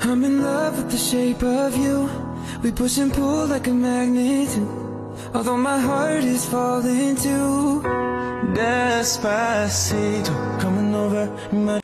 I'm in love with the shape of you. We push and pull like a magnet. Although my heart is falling too. Despacito, coming over. My